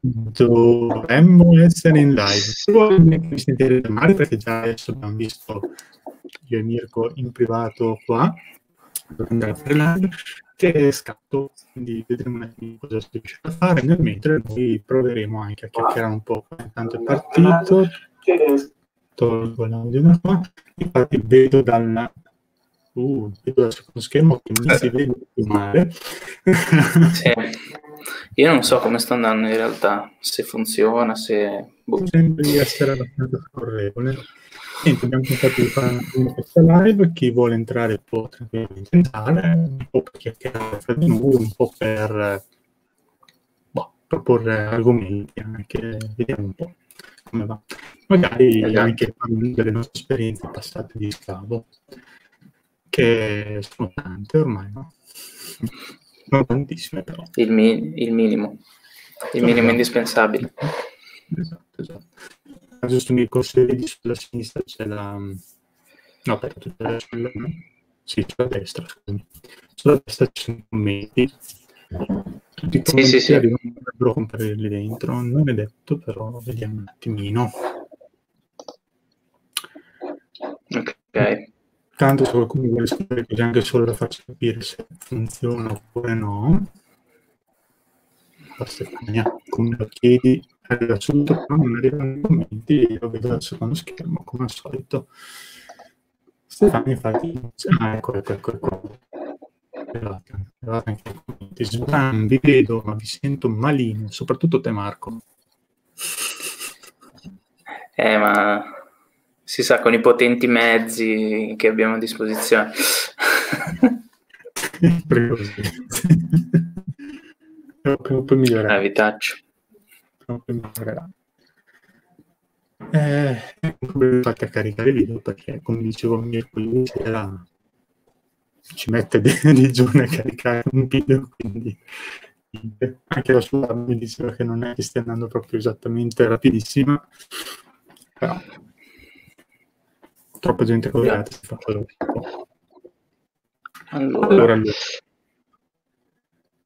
Dovremmo essere in live. Probabilmente mi sentirete male perché già adesso abbiamo visto io e Mirko in privato qua per andare a fare live che scatto, quindi vedremo un attimo cosa si riesce a fare. Nel mentre noi proveremo anche a chiacchierare un po'. Intanto è partito, tolgo l'audio qua, infatti vedo dal uh, vedo dal secondo schermo che mi si vede più male. sì. Io non so come sta andando in realtà, se funziona, se... Boh. Sembra di essere abbastanza favorevole. Niente, abbiamo pensato di fare questa live, chi vuole entrare può tranquillamente entrare, un po' per chiacchierare fra di noi, un po' per boh, proporre argomenti, anche vediamo un po' come va. Magari esatto. anche parlando delle nostre esperienze passate di scavo, che sono tante ormai, no? Non tantissime però. Il, mi- il minimo, il minimo esatto. indispensabile. Esatto, esatto. Giusto mi vedi sulla sinistra c'è la... No, per tutta sulla... Sì, sulla destra, scusami. Sulla destra ci sono i commenti. Tutti i commenti sì, sì, sì. dovrebbero comparire dentro. Non è detto, però vediamo un attimino. Ok. Tanto se qualcuno vuole sapere così anche solo la faccio capire se funziona oppure no. La Stefania, come lo chiedi, arriva subito, però non arrivano i commenti, lo vedo dal secondo schermo, come al solito. Stefania infatti, ah, ecco, ecco, ecco, ecco. Sbran, vi vedo, ma vi sento malino, soprattutto te Marco. Eh, ma si sa, con i potenti mezzi che abbiamo a disposizione. Prima o poi migliorerà. Ah, vitaccio. Prima o poi migliorerà. Eh, come fate a caricare video perché, come dicevo mercoledì sera, ci mette di, di giorni a caricare un video, quindi anche la sua mi diceva che non è che stia andando proprio esattamente rapidissima, però troppa gente collegata si fa quello può. Allora, allora,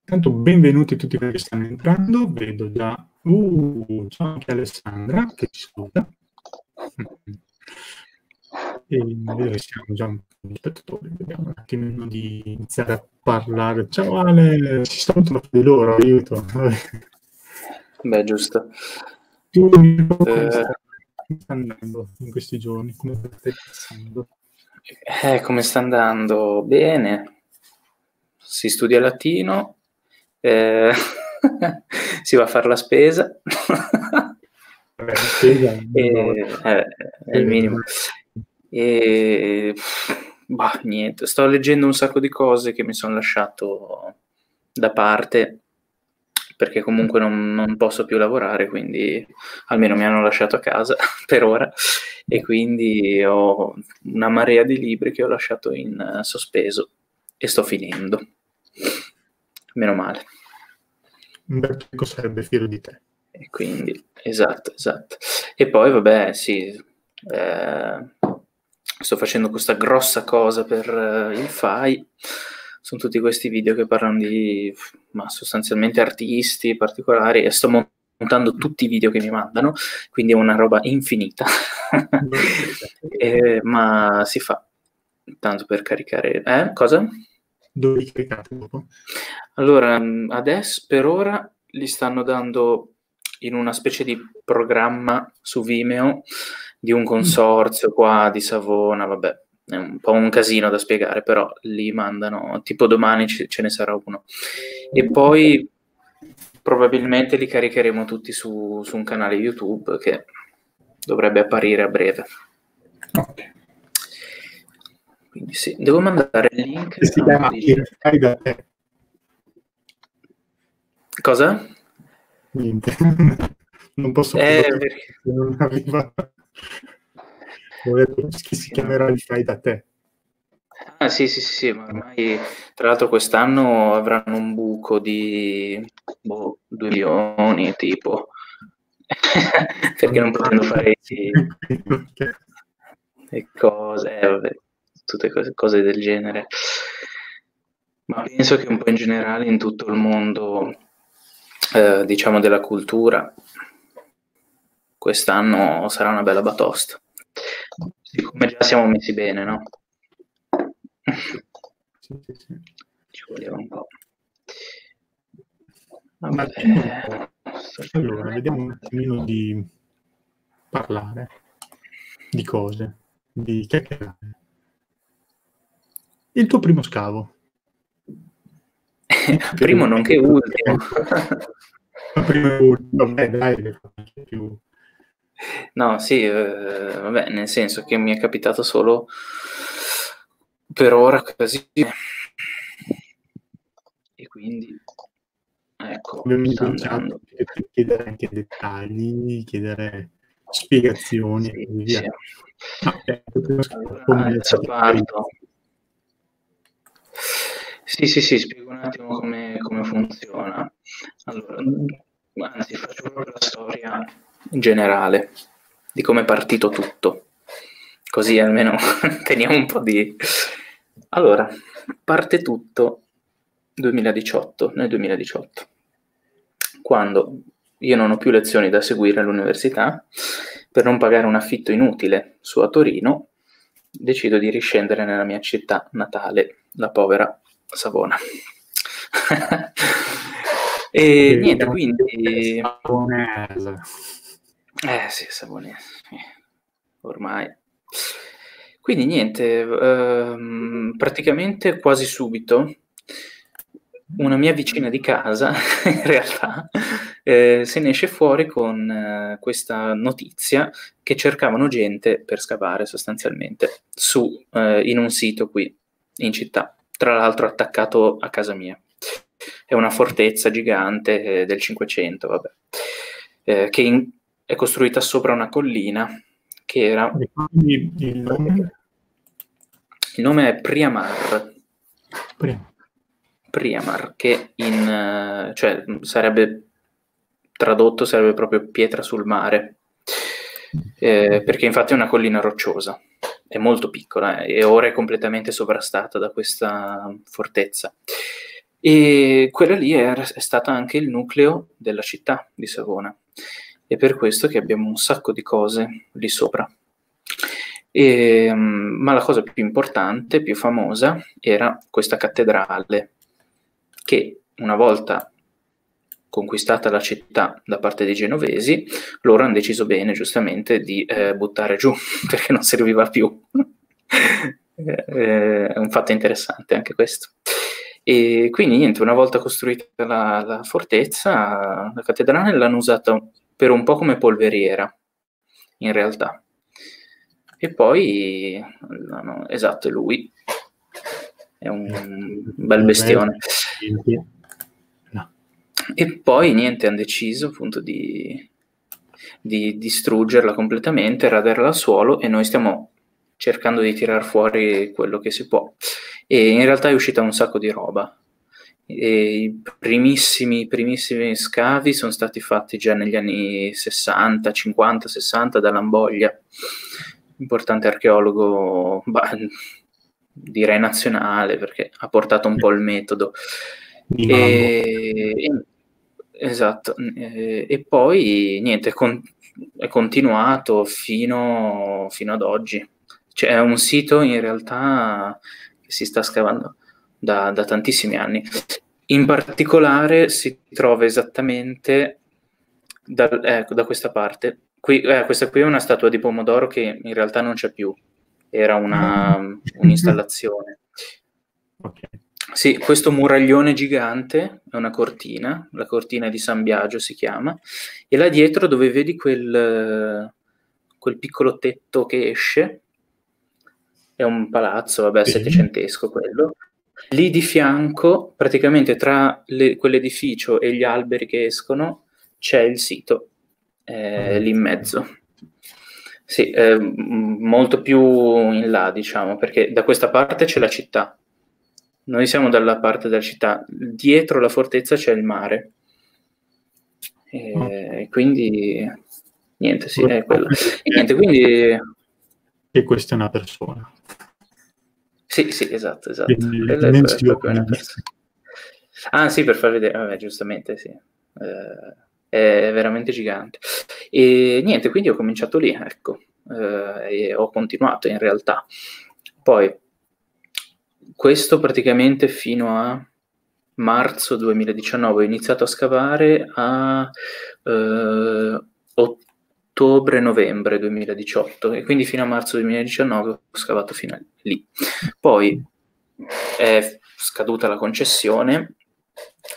Intanto benvenuti tutti quelli che stanno entrando, vedo già, uh, c'è anche Alessandra che ci saluta. E vedo che siamo già un po' di spettatori, vediamo un attimino di iniziare a parlare. Ciao Ale, si salutano di loro, aiuto. Beh, giusto. Tu, eh, sta andando in questi giorni? Come stai passando? Eh, come sta andando? Bene. Si studia latino, eh, si va a fare la spesa. Vabbè, spesa e, eh, è il minimo. E bah, niente, sto leggendo un sacco di cose che mi sono lasciato da parte perché comunque non, non, posso più lavorare, quindi almeno mi hanno lasciato a casa per ora e quindi ho una marea di libri che ho lasciato in sospeso e sto finendo. Meno male. Umberto sarebbe fiero di te. E quindi, esatto, esatto. E poi, vabbè, sì, eh, sto facendo questa grossa cosa per uh, il FAI sono tutti questi video che parlano di ma sostanzialmente artisti particolari e sto montando tutti i video che mi mandano, quindi è una roba infinita, e, ma si fa tanto per caricare. Eh, cosa? Dove li caricate dopo? Allora, adesso per ora li stanno dando in una specie di programma su Vimeo di un consorzio qua di Savona, vabbè, è un po' un casino da spiegare, però li mandano tipo domani ce, ne sarà uno. E poi probabilmente li caricheremo tutti su, su un canale YouTube che dovrebbe apparire a breve. Ok. Quindi sì, devo mandare il link. Si chiama Fai da te. Cosa? Niente. non posso eh, non arriva che si chiamerà il fai da te. Ah sì, sì, sì, ma ormai tra l'altro quest'anno avranno un buco di boh, 2 milioni tipo, perché non potendo fare le cose, eh, vabbè, tutte cose, cose del genere. Ma penso che un po' in generale in tutto il mondo eh, diciamo della cultura, quest'anno sarà una bella batosta. Siccome già siamo messi bene, no? Sì, sì, sì. Ci voleva un po'. Vabbè. allora, vediamo un attimino di parlare di cose, di chiacchierare. Il tuo primo scavo. Primo nonché ultimo. Primo e ultimo, vabbè, dai, più. No, sì, eh, vabbè, nel senso che mi è capitato solo per ora così. E quindi, ecco, andando. a chiedere anche dettagli, chiedere spiegazioni e Sì, così via. sì. Eh, adesso parto. Sì, sì, sì, spiego un attimo come, come funziona. Allora, anzi, faccio proprio la storia generale di come è partito tutto. Così almeno teniamo un po' di... Allora, parte tutto 2018, nel 2018, quando io non ho più lezioni da seguire all'università, per non pagare un affitto inutile su a Torino, decido di riscendere nella mia città natale, la povera Savona. e niente, quindi... Savonese. Eh sì, Savonese, sì. ormai. Quindi niente, ehm, praticamente quasi subito una mia vicina di casa, in realtà, eh, se ne esce fuori con eh, questa notizia che cercavano gente per scavare sostanzialmente su, eh, in un sito qui in città, tra l'altro attaccato a casa mia. È una fortezza gigante eh, del 500, vabbè, eh, che in- è costruita sopra una collina che era... Il nome? Il nome è Priamar, Prima. Priamar, che in, eh, cioè, sarebbe tradotto sarebbe proprio pietra sul mare, eh, perché infatti è una collina rocciosa, è molto piccola eh, e ora è completamente sovrastata da questa fortezza. E quella lì è, è stata anche il nucleo della città di Savona. È per questo che abbiamo un sacco di cose lì sopra. E, mm, ma la cosa più importante, più famosa, era questa cattedrale che una volta conquistata la città da parte dei genovesi, loro hanno deciso bene, giustamente, di eh, buttare giù perché non serviva più. Eh, è un fatto interessante anche questo. E quindi niente, una volta costruita la, la fortezza, la cattedrale l'hanno usata per un po' come polveriera, in realtà. E poi, no, no, esatto, è lui. È un bel bestione. No. E poi niente, hanno deciso appunto di, di distruggerla completamente, raderla al suolo e noi stiamo cercando di tirar fuori quello che si può. E in realtà è uscita un sacco di roba. I primissimi, primissimi scavi sono stati fatti già negli anni 60, 50, 60 da Lamboglia, importante archeologo, bah, direi nazionale perché ha portato un po' il metodo. E, esatto, e, e poi niente, con- è continuato fino, fino ad oggi. Cioè, è un sito in realtà che si sta scavando da, da tantissimi anni. In particolare si trova esattamente da, ecco, da questa parte. Qui, eh, questa qui è una statua di pomodoro che in realtà non c'è più, era una, un'installazione. Ok. Sì, questo muraglione gigante è una cortina, la cortina di San Biagio si chiama, e là dietro dove vedi quel, quel piccolo tetto che esce, è un palazzo, vabbè, Sì. settecentesco quello. Lì di fianco, praticamente tra le- quell'edificio e gli alberi che escono, c'è il sito, eh, Mm. lì in mezzo. Sì, eh, molto più in là, diciamo, perché da questa parte c'è la città. Noi siamo dalla parte della città, dietro la fortezza c'è il mare. E quindi niente, sì, è quello. E niente, quindi E questa è una persona. Sì, sì, esatto, esatto. Persona. Ah, sì, per far vedere, vabbè, giustamente sì. eh, è veramente gigante. E niente, quindi ho cominciato lì, ecco, eh, e ho continuato in realtà. Poi, questo praticamente fino a marzo 2019 ho iniziato a scavare a eh, ottobre-novembre 2018 e quindi fino a marzo 2019 ho scavato fino a lì. Poi è scaduta la concessione,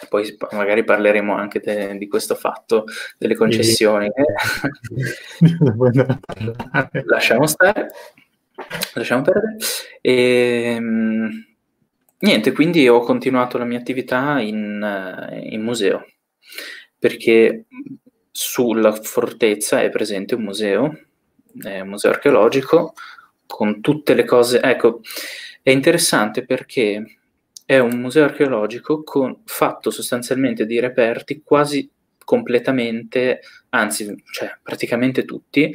poi magari parleremo anche de- di questo fatto delle concessioni. lasciamo stare, lasciamo perdere. E, ehm, niente, quindi ho continuato la mia attività in, in museo, perché sulla fortezza è presente un museo, un museo archeologico, con tutte le cose... Ecco, è interessante perché è un museo archeologico con, fatto sostanzialmente di reperti quasi completamente, anzi, cioè praticamente tutti,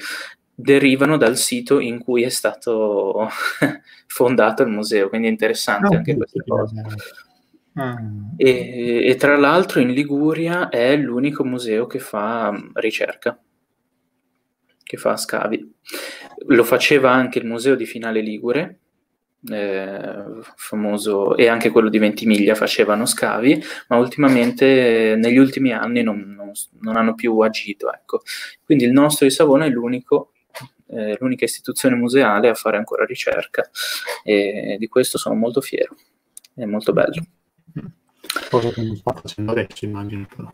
derivano dal sito in cui è stato fondato il museo, quindi è interessante oh, anche questa cosa. Ah. E, e, tra l'altro in Liguria è l'unico museo che fa mm, ricerca, che fa scavi. Lo faceva anche il museo di Finale Ligure, eh, famoso, e anche quello di Ventimiglia facevano scavi, ma ultimamente, negli ultimi anni, non, non, non hanno più agito. Ecco. Quindi il nostro di Savona è l'unico eh, l'unica istituzione museale a fare ancora ricerca e di questo sono molto fiero, è molto bello. Cosa che non sta facendo adesso, immagino però.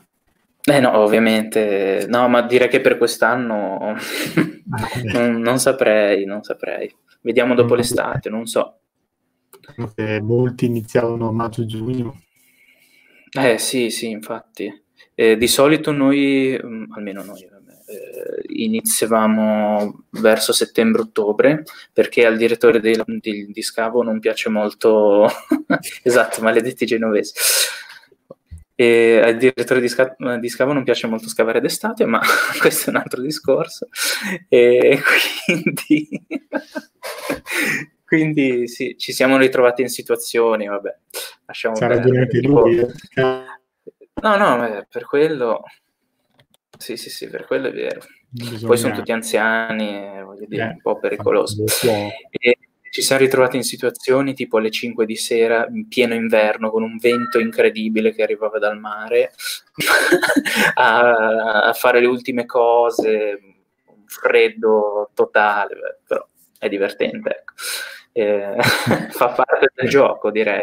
Eh no, ovviamente, no, ma direi che per quest'anno non, non, saprei, non saprei. Vediamo dopo l'estate, non so. Che molti iniziavano a maggio-giugno. Eh sì, sì, infatti. Eh, di solito noi, mm, almeno noi, eh, iniziavamo verso settembre-ottobre perché al direttore di, di, di scavo non piace molto, esatto, maledetti genovesi. E al direttore di, sca- di, scavo non piace molto scavare d'estate, ma questo è un altro discorso. E quindi, quindi sì, ci siamo ritrovati in situazioni, vabbè, lasciamo perdere. Tipo... No, no, per quello sì, sì, sì, per quello è vero. Bisogna... Poi sono tutti anziani, voglio dire, eh, un po' pericoloso. E ci siamo ritrovati in situazioni tipo alle 5 di sera, in pieno inverno, con un vento incredibile che arrivava dal mare, a, a, fare le ultime cose, un freddo totale, però è divertente, ecco. eh, fa parte del gioco, direi.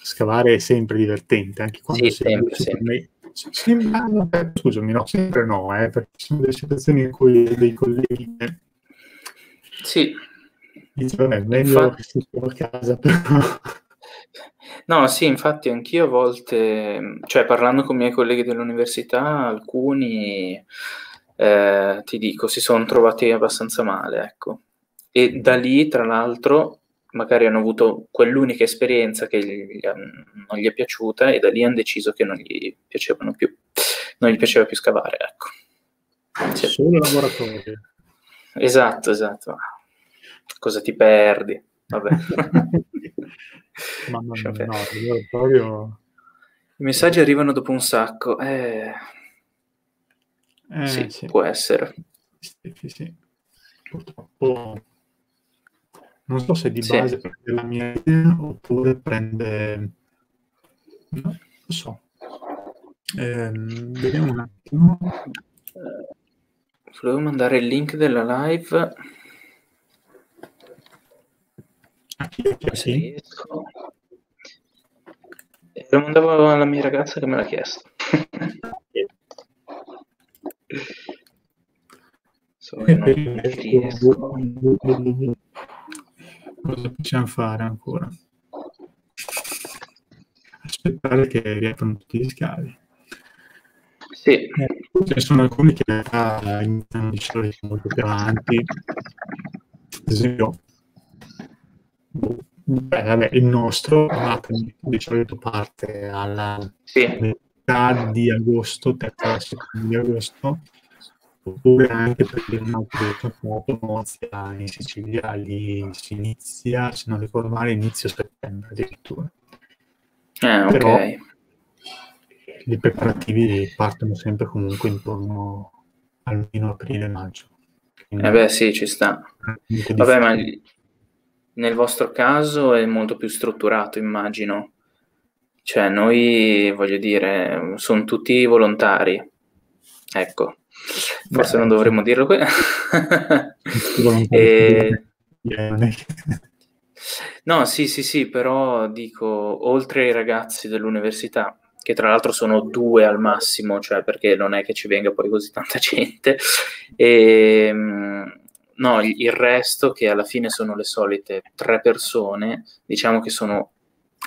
Scavare è sempre divertente, anche quando sì, sempre, sempre. Sembra, scusami, no, sempre no, eh, perché ci sono delle situazioni in cui dei colleghi sì. dicono è meglio infatti... che si a casa, però... No, sì, infatti anch'io a volte, cioè parlando con i miei colleghi dell'università, alcuni, eh, ti dico, si sono trovati abbastanza male, ecco. E da lì, tra l'altro, magari hanno avuto quell'unica esperienza che gli, non gli è piaciuta e da lì hanno deciso che non gli piacevano più, non gli piaceva più scavare, ecco. Sì. Solo laboratorio. Esatto, esatto. Cosa ti perdi? Vabbè. Ma non, no, laboratorio... I messaggi arrivano dopo un sacco. Eh... Eh, sì, sì, può essere. Sì, sì, sì. Purtroppo non so se di sì. base prende la mia idea oppure prende... Non lo so. Eh, vediamo un attimo. Volevo mandare il link della live. A chi, a chi? Sì. Lo mandavo alla mia ragazza che me l'ha chiesto. so che non riesco cosa possiamo fare ancora? Aspettare che riaprano tutti gli scavi. Sì. Eh, ce ne sono alcuni che in realtà iniziano di solito molto più avanti. Ad esempio, beh, vabbè, il nostro di solito parte alla sì. metà di agosto, terza settimana di agosto, oppure anche perché una foto Mozia in Sicilia lì si inizia, se non ricordo male, inizio settembre addirittura. Ah, ok. Però i preparativi partono sempre comunque intorno almeno aprile-maggio. Eh beh sì, ci sta. Vabbè, ma nel vostro caso è molto più strutturato, immagino. Cioè, noi, voglio dire, sono tutti volontari. Ecco, forse Beh, non dovremmo dirlo qui. e... No, sì, sì, sì, però dico, oltre ai ragazzi dell'università, che tra l'altro sono due al massimo, cioè perché non è che ci venga poi così tanta gente, e, ehm, no, il resto, che alla fine sono le solite tre persone, diciamo che sono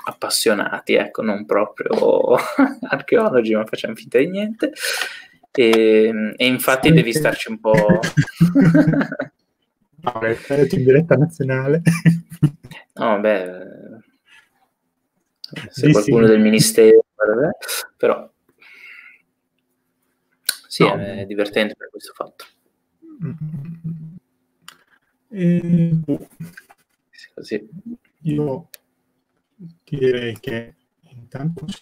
appassionati, ecco, non proprio archeologi, ma facciamo finta di niente. E, e infatti devi starci un po'... no, in diretta nazionale. no, beh, se sì, qualcuno sì. del ministero, però sì, no. è divertente per questo fatto. E, boh. Così. Io direi che intanto si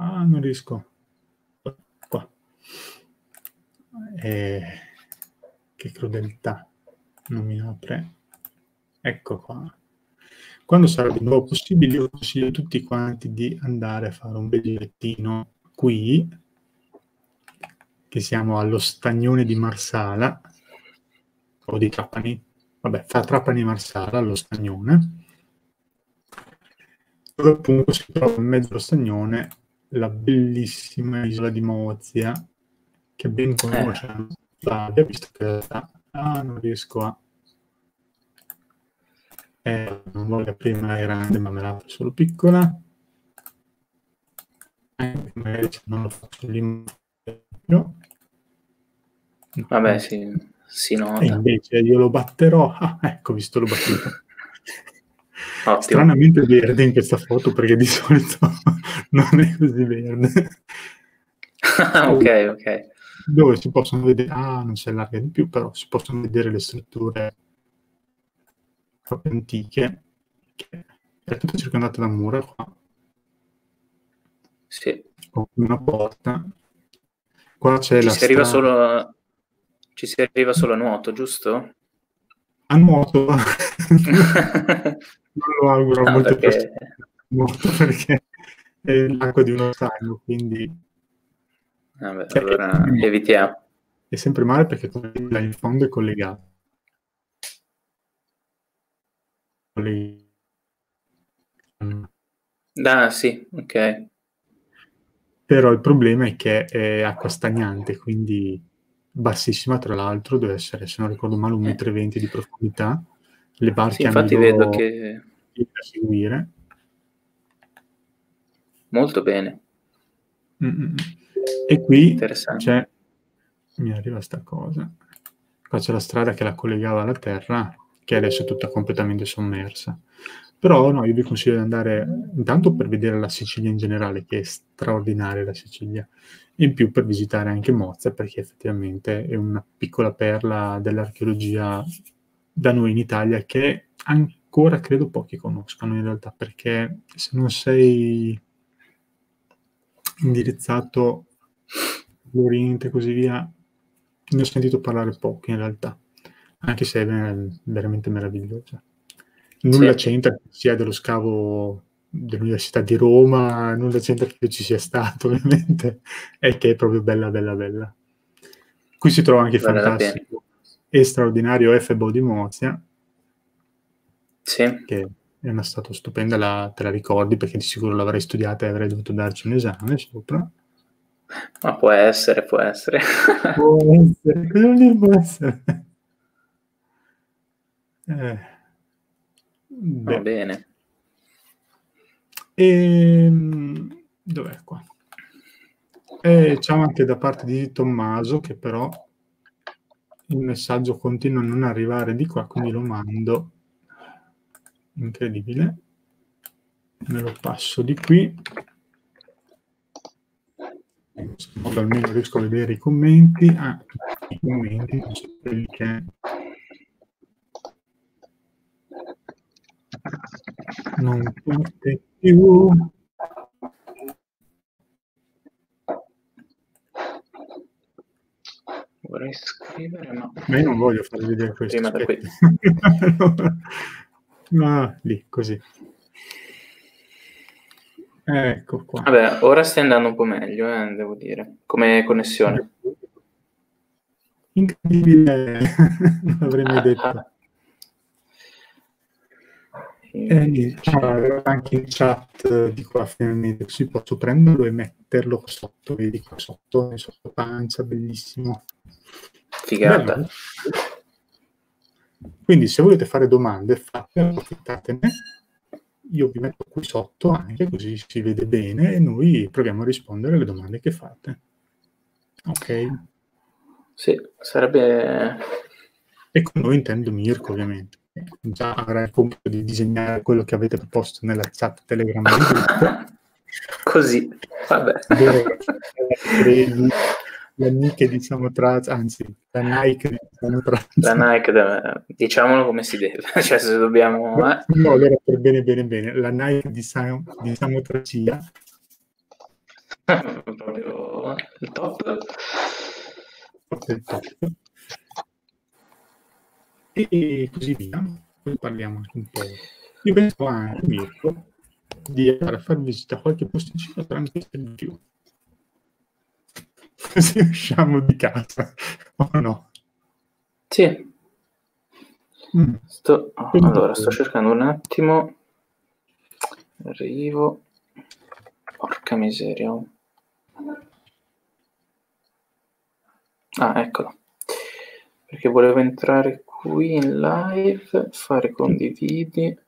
Ah, non riesco. Qua. Eh, che crudeltà. Non mi apre. Ecco qua. Quando sarà di nuovo possibile, io consiglio a tutti quanti di andare a fare un bel girettino qui, che siamo allo Stagnone di Marsala, o di Trapani, vabbè, fra Trapani e Marsala, allo Stagnone, dove appunto si trova in mezzo allo Stagnone la bellissima isola di Mozia, che ben conosciamo eh. Visto che ah, non riesco a eh, non voglio prima grande ma me la faccio solo piccola. Eh, magari non lo faccio lì vabbè sì, si nota. E invece io lo batterò. Ah, ecco visto l'ho battuto Ottimo. stranamente verde in questa foto perché di solito non è così verde ok ok dove si possono vedere ah non si allarga di più però si possono vedere le strutture proprio antiche, che è tutta circondata da mura qua. Sì. Con una porta. Qua c'è ci la si arriva solo Ci si arriva solo a nuoto, giusto? A nuoto? non lo auguro no, molte perché... Nuoto perché è l'acqua di uno stagno, quindi... Vabbè, cioè, allora è evitiamo. È sempre male perché in fondo è collegato. Ah, sì, ok. Però il problema è che è acqua stagnante, quindi bassissima, tra l'altro, deve essere, se non ricordo male, un eh. metro e venti di profondità. Le barche sì, infatti vedo che... da seguire. Molto bene. Mm-mm. E qui c'è... Mi arriva sta cosa. Qua c'è la strada che la collegava alla terra che adesso è tutta completamente sommersa. Però no, io vi consiglio di andare intanto per vedere la Sicilia in generale, che è straordinaria la Sicilia, in più per visitare anche Mozza, perché effettivamente è una piccola perla dell'archeologia da noi in Italia che ancora credo pochi conoscano in realtà, perché se non sei indirizzato all'Oriente e così via, ne ho sentito parlare poco in realtà anche se è veramente meravigliosa. Nulla sì. c'entra sia dello scavo dell'Università di Roma, nulla c'entra che io ci sia stato, ovviamente, è che è proprio bella, bella, bella. Qui si trova anche vale fantastico e straordinario F. di Mozia, sì. che è una statua stupenda, la, te la ricordi perché di sicuro l'avrei studiata e avrei dovuto darci un esame sopra. Ma può essere, può essere. può essere, cosa vuol dire può essere? Eh, Va bene. E, ehm, dov'è qua? E c'è anche da parte di Tommaso che però il messaggio continua a non arrivare di qua, quindi lo mando incredibile, me lo passo di qui, in questo modo almeno riesco a vedere i commenti, ah, i commenti sono quelli che non tutti più. Vorrei scrivere ma no. Beh, non voglio farvi vedere questo prima da qui allora, ah, lì, così. Ecco qua. Vabbè, ora stai andando un po' meglio, eh, devo dire, come connessione. Incredibile, non avrei mai detto. Ah, Eh, anche in chat di qua finalmente così posso prenderlo e metterlo sotto, vedi qua sotto, sotto pancia, bellissimo. Figata. Bello. Quindi se volete fare domande, fate, approfittatene. Io vi metto qui sotto anche così si vede bene e noi proviamo a rispondere alle domande che fate. Ok. Sì, sarebbe... E con noi intendo Mirko, ovviamente. Già avrà il compito di disegnare quello che avete proposto nella chat Telegram. Così, vabbè. la Nike diciamo tra anzi la Nike diciamo tra la Nike deve, diciamolo come si deve cioè se dobbiamo eh. no allora per bene bene bene la Nike diciamo, diciamo tra CIA proprio il top. Il top. E così via poi parliamo anche un po' io penso anche Mirko di andare a far visita a qualche posticino tramite il più così usciamo di casa o no? Sì. Mm. Sto... Allora, sto cercando un attimo. Arrivo. Porca miseria. Ah, eccolo. Perché volevo entrare qui in live, fare condividi,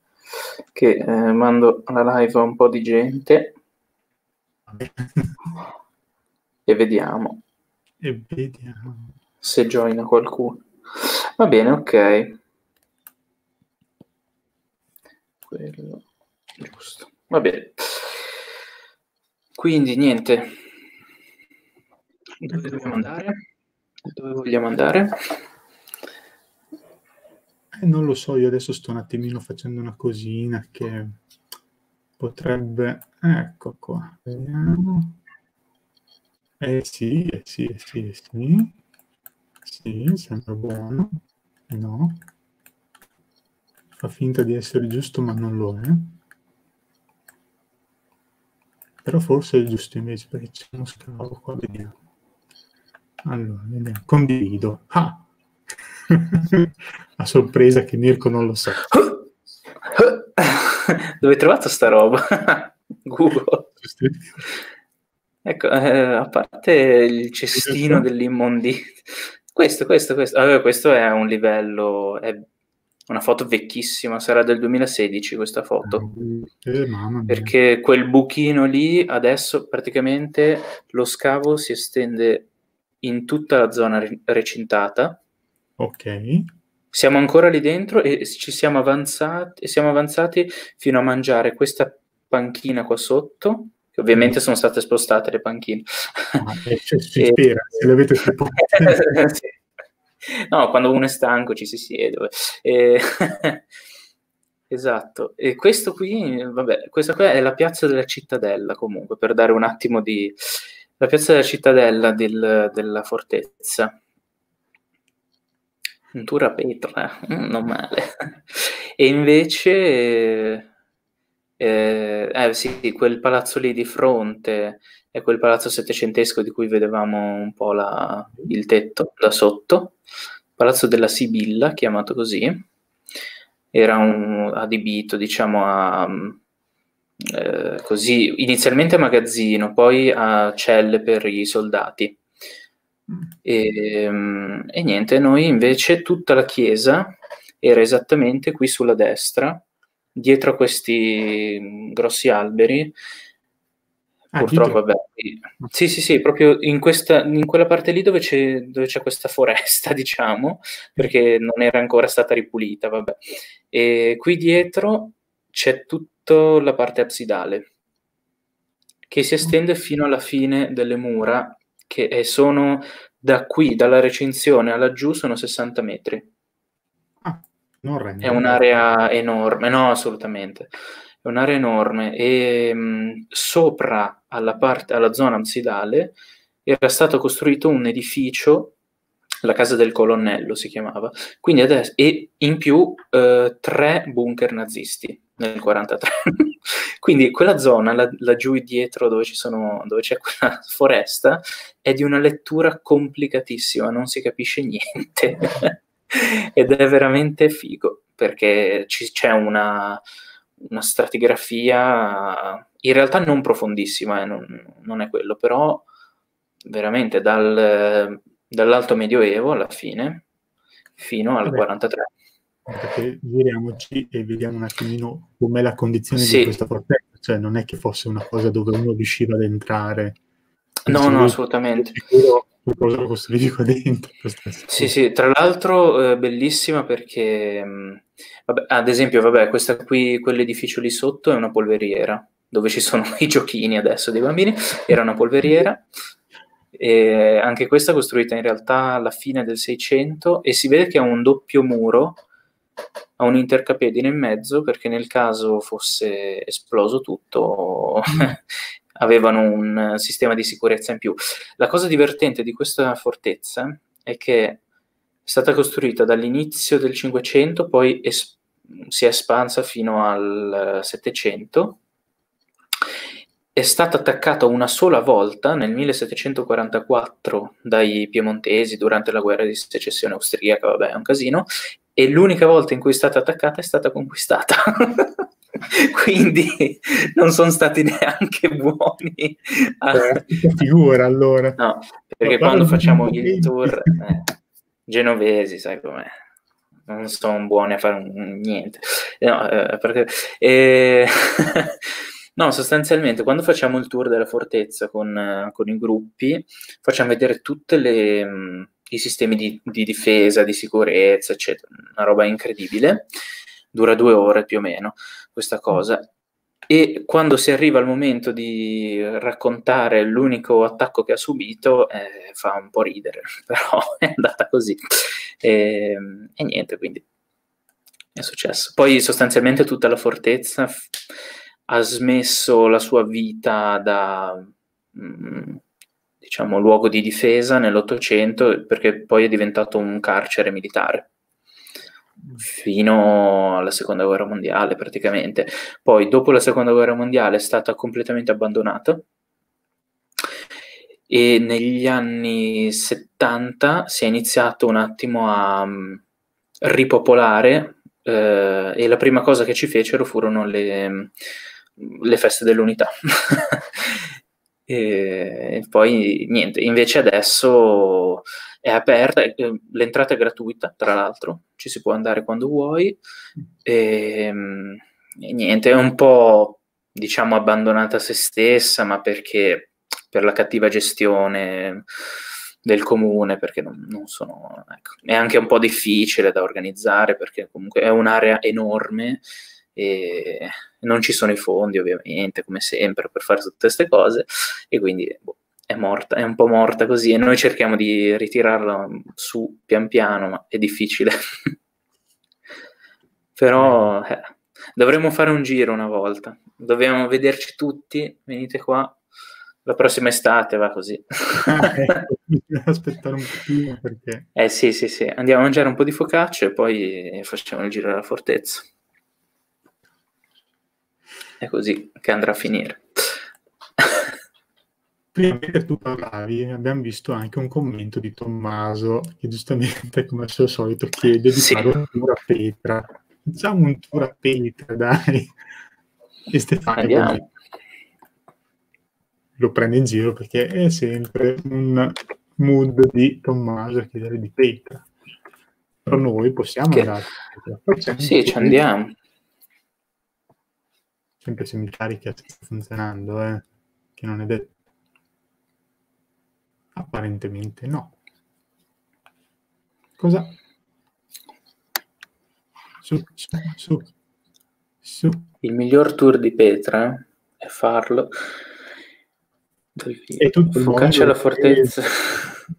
che eh, mando alla live a un po' di gente e vediamo. E vediamo. Se joina qualcuno. Va bene, ok. Quello giusto. Va bene. Quindi niente. Dove dobbiamo andare? Dove vogliamo andare? Eh, non lo so, io adesso sto un attimino facendo una cosina che potrebbe... Ecco qua, vediamo. Eh sì, eh sì, eh sì, eh sì. Sì, sembra buono. No. Fa finta di essere giusto, ma non lo è. Però forse è giusto invece, perché c'è uno scavo qua, vediamo. Allora, vediamo. Condivido. Ah! A sorpresa che Mirko non lo sa. Dove hai trovato sta roba? Google. Ecco, eh, a parte il cestino dell'immondizia, questo, questo, questo, allora, questo è un livello, è una foto vecchissima, sarà del 2016 questa foto, eh, perché quel buchino lì adesso praticamente lo scavo si estende in tutta la zona recintata. Ok. Siamo ancora lì dentro e ci siamo avanzati, siamo avanzati fino a mangiare questa panchina qua sotto ovviamente sono state spostate le panchine. Ah, cioè, si e... spera, se le avete spostate. sì. No, quando uno è stanco ci si siede. E... esatto, e questo qui, vabbè, questa qui è la piazza della cittadella comunque, per dare un attimo di... La piazza della cittadella del, della fortezza. Ventura Petra, mm, non male. E invece eh, eh, sì, quel palazzo lì di fronte è quel palazzo settecentesco di cui vedevamo un po' la, il tetto da sotto, palazzo della Sibilla, chiamato così, era un, adibito, diciamo, a eh, così, inizialmente a magazzino, poi a celle per i soldati. E, ehm, e niente, noi invece tutta la chiesa era esattamente qui sulla destra, dietro a questi mm, grossi alberi, ah, purtroppo, vabbè, sì, sì, sì, proprio in, questa, in quella parte lì dove c'è, dove c'è, questa foresta, diciamo, perché non era ancora stata ripulita, vabbè. E qui dietro c'è tutta la parte absidale, che si estende fino alla fine delle mura, che sono da qui, dalla recinzione a laggiù, sono 60 metri. Non rende. È un'area enorme, no, assolutamente. È un'area enorme e mh, sopra alla, parte, alla zona absidale era stato costruito un edificio la casa del colonnello si chiamava. Quindi adesso, e in più eh, tre bunker nazisti nel 43. Quindi quella zona, la, laggiù dietro dove, sono, dove, c'è quella foresta, è di una lettura complicatissima, non si capisce niente. Ed è veramente figo, perché ci, c'è una, una, stratigrafia, in realtà non profondissima, eh, non, non, è quello, però veramente dal, dall'alto medioevo alla fine, fino al Vabbè. 43 perché giriamoci e vediamo un attimino com'è la condizione sì. di questa fortezza, cioè non è che fosse una cosa dove uno riusciva ad entrare. No, no, assolutamente. Qualcosa lo costruivi qua dentro. Sì, sì, tra l'altro eh, bellissima perché, mh, mm, vabbè, ad esempio, vabbè, questa qui, quell'edificio lì sotto è una polveriera, dove ci sono i giochini adesso dei bambini, era una polveriera. E anche questa costruita in realtà alla fine del 600 e si vede che ha un doppio muro a un intercapedine in mezzo perché nel caso fosse esploso tutto avevano un sistema di sicurezza in più. La cosa divertente di questa fortezza è che è stata costruita dall'inizio del 500, poi es- si è espansa fino al 700 è stata attaccata una sola volta nel 1744 dai piemontesi durante la guerra di secessione austriaca, vabbè è un casino, e l'unica volta in cui è stata attaccata è stata conquistata. Quindi non sono stati neanche buoni. A... Eh, figura allora. No, perché Ma quando facciamo il tour, eh, genovesi, sai com'è? Non sono buoni a fare un, niente. No, eh, perché, eh, no, sostanzialmente quando facciamo il tour della fortezza con, con i gruppi, facciamo vedere tutte le i sistemi di, di, difesa, di sicurezza, eccetera. Una roba incredibile. Dura due ore più o meno questa cosa. E quando si arriva al momento di raccontare l'unico attacco che ha subito, eh, fa un po' ridere, però è andata così. E, e, niente, quindi è successo. Poi sostanzialmente tutta la fortezza f- ha smesso la sua vita da... Mm, diciamo, luogo di difesa nell'Ottocento perché poi è diventato un carcere militare fino alla seconda guerra mondiale praticamente. Poi dopo la seconda guerra mondiale è stata completamente abbandonata e negli anni 70 si è iniziato un attimo a um, ripopolare eh, e la prima cosa che ci fecero furono le, le feste dell'unità. E poi niente, invece adesso è aperta, eh, l'entrata è gratuita, tra l'altro, ci si può andare quando vuoi. E, ehm, e niente, è un po' diciamo abbandonata a se stessa, ma perché per la cattiva gestione del comune, perché non, non sono, ecco, è anche un po' difficile da organizzare perché comunque è un'area enorme e non ci sono i fondi ovviamente, come sempre, per fare tutte queste cose e quindi boh, è morta, è un po' morta così e noi cerchiamo di ritirarla su pian piano, ma è difficile. Però eh, dovremmo fare un giro una volta, dobbiamo vederci tutti, venite qua. La prossima estate va così. Ah, ecco, aspettare un pochino perché... Eh sì, sì, sì. Andiamo a mangiare un po' di focaccia e poi facciamo il giro della fortezza. È così che andrà a finire. Prima che tu parlavi, abbiamo visto anche un commento di Tommaso che giustamente, come al suo solito, chiede di sì. fare un tour a Petra. Facciamo un tour a Petra, dai. E Stefano lo prende in giro perché è sempre un mood di Tommaso a chiedere di Petra. Però noi possiamo che... andare a Petra. Sì, ci andiamo sempre se mi carica sta funzionando, eh? che non è detto. Apparentemente no. Cosa? Su, su, su, su. Il miglior tour di Petra è farlo. E tutto Focaccia la fortezza.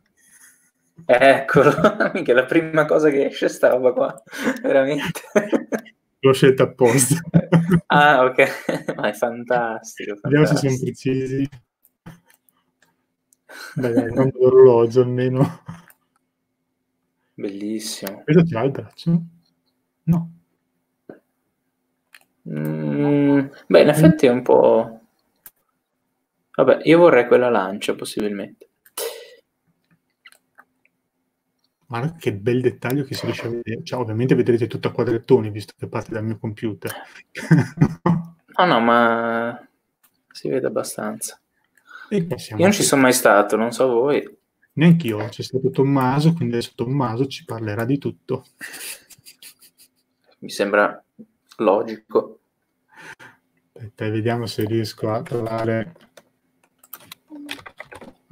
Eccolo, mica la prima cosa che esce sta roba qua, veramente. L'ho scelta apposta. ah, ok. Ma è fantastico. Vediamo se siamo precisi. Dai, dai, non l'orologio almeno. bellissimo. Questo ce l'ha il braccio? No. Mm, beh, in effetti è un po'... Vabbè, io vorrei quella lancia, possibilmente. Guarda che bel dettaglio che si riesce a vedere. Cioè, ovviamente vedrete tutto a quadrettoni, visto che parte dal mio computer. no, no, ma si vede abbastanza. Io non ci sono mai stato, non so voi. Neanch'io, c'è stato Tommaso, quindi adesso Tommaso ci parlerà di tutto. Mi sembra logico. Aspetta, vediamo se riesco a trovare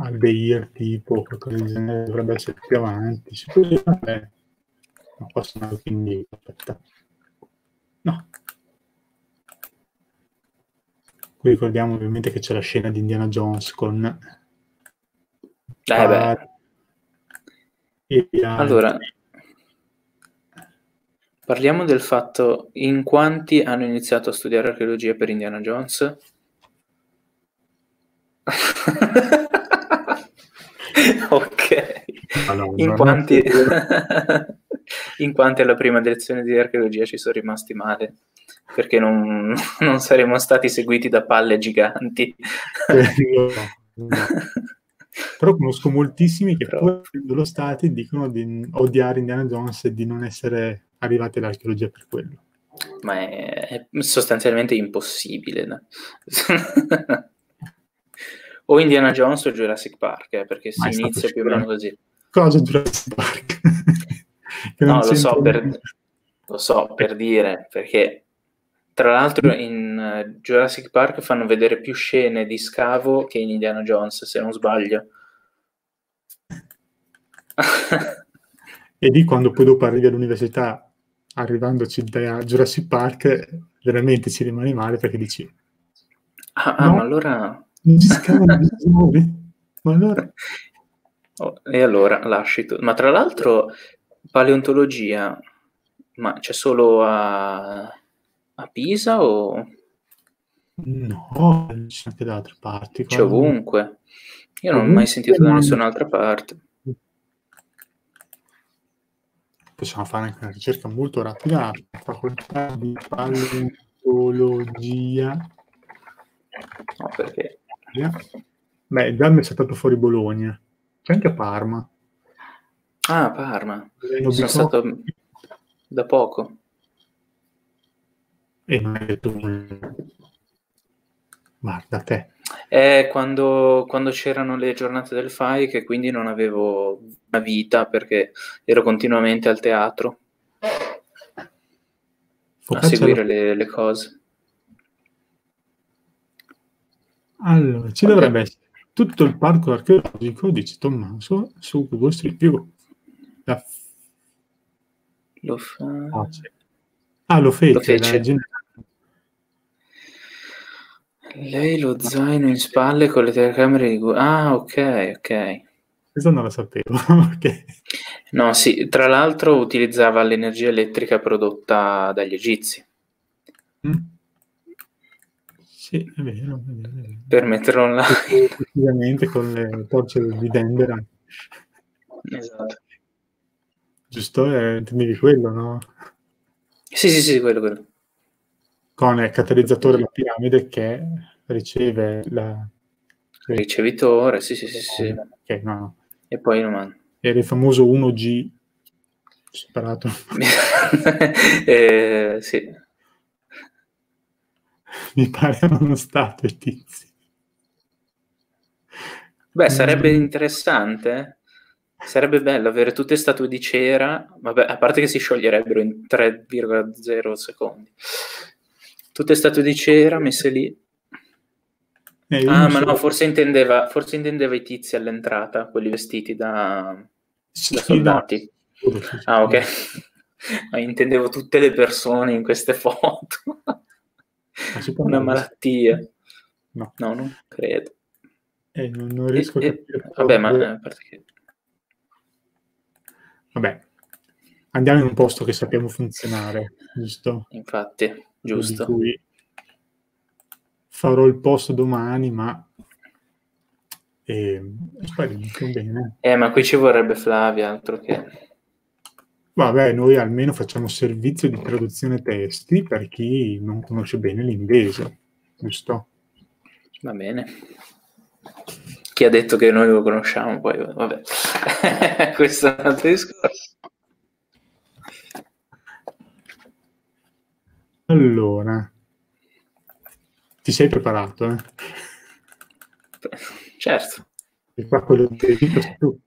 Albeir tipo qualcosa del genere dovrebbe essere più avanti. Se così, non posso andare più indietro. Aspetta. No. Qui ricordiamo ovviamente che c'è la scena di Indiana Jones con eh beh. Allora, parliamo del fatto in quanti hanno iniziato a studiare archeologia per Indiana Jones? ok. Allora, in, quanti... in quanti alla prima lezione di archeologia ci sono rimasti male? Perché non, non saremmo stati seguiti da palle giganti. No, no. Però conosco moltissimi che pur lo stati dicono di odiare Indiana Jones e di non essere arrivati all'archeologia per quello. Ma è, è sostanzialmente impossibile. No? O Indiana Jones o Jurassic Park, eh, perché si inizia più o meno così. Cosa Jurassic Park? no, lo so, per, lo so, per dire, perché tra l'altro in uh, Jurassic Park fanno vedere più scene di scavo che in Indiana Jones, se non sbaglio. e di quando poi dopo arrivi all'università, arrivandoci da Jurassic Park, veramente ci rimane male perché dici... Ah, ah no, ma allora... Scavano di Ma allora... Oh, e allora lasci tu. Ma tra l'altro, paleontologia, ma c'è solo a a Pisa o... No, c'è anche da altre parti. C'è ovunque. Io non ho mai sentito da nessun'altra parte. Possiamo fare anche una ricerca molto rapida. Facoltà di paleontologia. No, perché? Beh, già mi è saltato fuori Bologna. C'è anche Parma. Ah, Parma. Sono stato da poco. E non hai detto Guarda te. È quando, quando c'erano le giornate del FAI che quindi non avevo una vita perché ero continuamente al teatro a seguire le, le, cose. Allora, ci okay. dovrebbe essere tutto il parco archeologico, dice Tommaso, su Google Street View. La... Lo fa... Oh, ah, lo fece, lo fece. Lei lo zaino in spalle con le telecamere di Google. Ah, ok, ok. Questo non lo sapevo. okay. No, sì, tra l'altro utilizzava l'energia elettrica prodotta dagli egizi. Mm. Sì, è vero, è vero, è vero. Per metterlo online. Ovviamente con le torce di Denver. Esatto. Giusto? Eh, intendevi quello, no? Sì, sì, sì, quello, quello con il catalizzatore la piramide che riceve la... Ricevitore, sì, sì, sì. sì. Okay, no. E poi lo manda. Era il famoso 1G separato. eh, sì. Mi pare uno stato i tizi. Beh, sarebbe mm. interessante. Sarebbe bello avere tutte statue di cera, vabbè, a parte che si scioglierebbero in 3,0 secondi tutte statue di cera messe lì. Eh, ah, ma so. no, forse intendeva, forse intendeva i tizi all'entrata, quelli vestiti da, sì, da soldati. No. Ah, ok. ma intendevo tutte le persone in queste foto. Una malattia. No. no, non credo. Eh, non, non, riesco e, a capire. Vabbè, ma eh, a parte che... Vabbè, andiamo in un posto che sappiamo funzionare, giusto? Infatti. Giusto. Farò il post domani, ma eh, è sparito bene. Eh, ma qui ci vorrebbe Flavia, altro che... Vabbè, noi almeno facciamo servizio di traduzione testi per chi non conosce bene l'inglese, giusto? Va bene. Chi ha detto che noi lo conosciamo, poi vabbè. Questo è un altro discorso. Allora, ti sei preparato, eh? Certo. E qua quello che dico tu.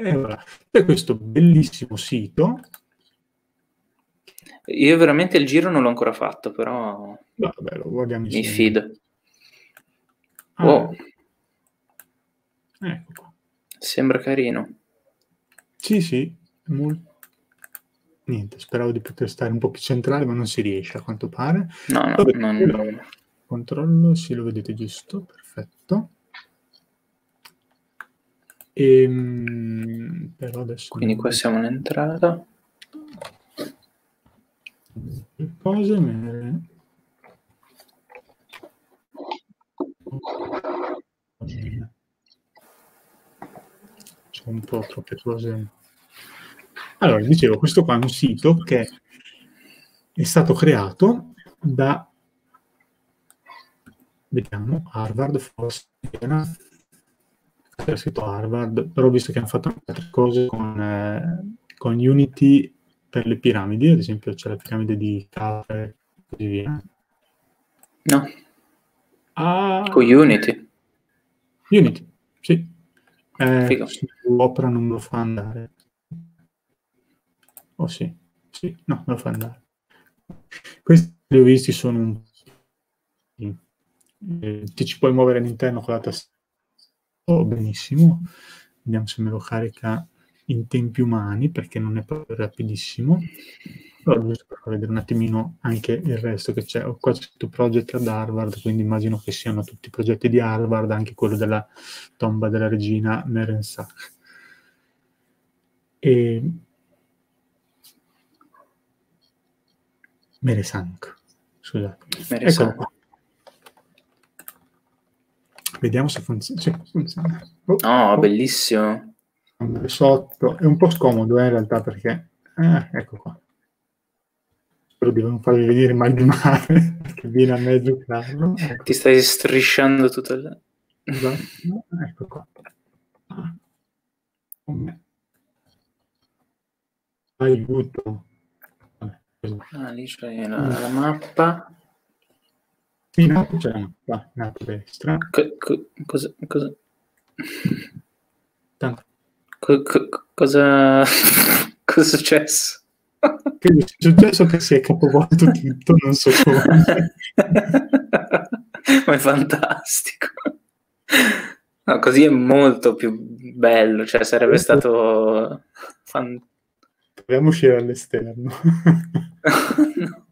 E allora, c'è questo bellissimo sito. Io veramente il giro non l'ho ancora fatto, però Vabbè, lo guardiamo mi insieme. fido. Ah, Oh, ecco qua. sembra carino. Sì, sì, molto... Niente, speravo di poter stare un po' più centrale, ma non si riesce a quanto pare. No, no, Vabbè, non... Controllo, sì, lo vedete giusto, perfetto. Ehm, però adesso... Quindi qua siamo all'entrata. Le cose me le... C'è un po' troppe cose. Allora, dicevo, questo qua è un sito che è stato creato da, vediamo, Harvard forse, era scritto Harvard, però ho visto che hanno fatto anche altre cose con, eh, con Unity per le piramidi, ad esempio c'è la piramide di Kafka e così via. No, Ah, con Unity. Unity, sì. Eh, Figo. Opera non me lo fa andare. Oh sì, sì, no, me lo fa andare. Questi li ho visti sono un... Eh, ti ci puoi muovere all'interno con la tastiera. Benissimo. Vediamo se me lo carica in tempi umani, perché non è proprio rapidissimo. Però giusto per far vedere un attimino anche il resto che c'è. Ho qua scritto project ad Harvard, quindi immagino che siano tutti i progetti di Harvard, anche quello della tomba della regina Merensac. E... Meresank, scusate. Meresank. Qua. Vediamo se funziona. Sì, funziona. Oh, No, oh, bellissimo. sotto. È un po' scomodo eh, in realtà perché... eh, ecco qua. Spero di non farvi venire mal di mare perché viene a me giocarlo. Ecco, Ti stai strisciando tutto il... esatto. ecco qua. Ah. Aiuto. Ah, lì c'è la, la mappa. In alto c'è a destra. Co- co- cosa, cosa, co- co- cosa, cosa è successo? che è successo che si è capovolto tutto, non so come. Ma è fantastico. No, così è molto più bello, cioè sarebbe stato fan- Proviamo a uscire all'esterno. no.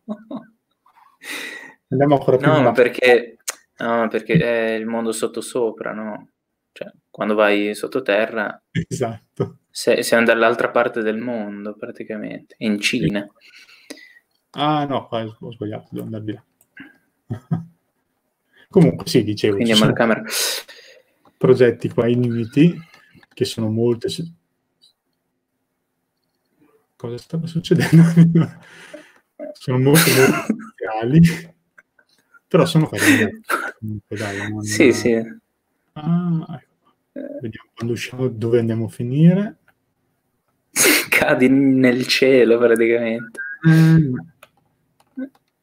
Andiamo ancora più No, in ma basso. perché, no, perché è il mondo sottosopra, no? Cioè, quando vai sottoterra Esatto. sei, sei dall'altra parte del mondo, praticamente, in Cina. Ah no, ho sbagliato, devo andare di là. Comunque sì, dicevo, Quindi ci abbiamo la sono camera. progetti qua in Unity che sono molto... Cosa stava succedendo? sono molto molto speciali, però sono carini. Comunque, dai, non- Sì, sì. Ah, ecco. Vediamo quando usciamo dove andiamo a finire. Cadi nel cielo, praticamente. Eh,